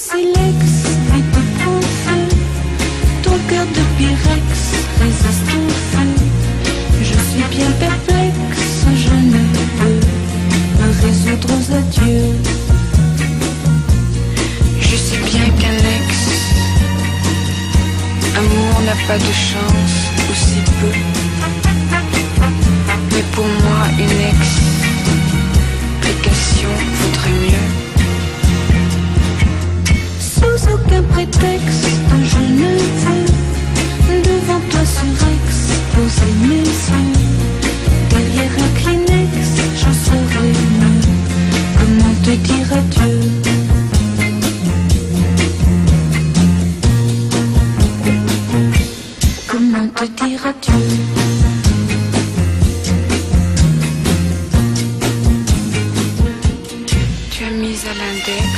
silex prend feu, ton cœur de pyrex résiste au feu. Je suis bien perplexe, je ne peux me résoudre aux adieux. Je sais bien qu'un ex, amour n'a pas de chance, ou si peu. Mais pour moi, une explication Texte je ne sais. Devant toi sur ex posé mes yeux. Derrière incliné ex je serai mieux. Comment te dire adieu? Comment te dire adieu? Tu as mis à l'index.